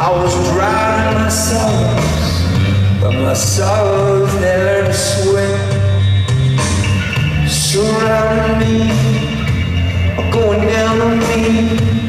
I was drowning my sorrows, but my sorrows never swim. Surrounding me, are going down on me.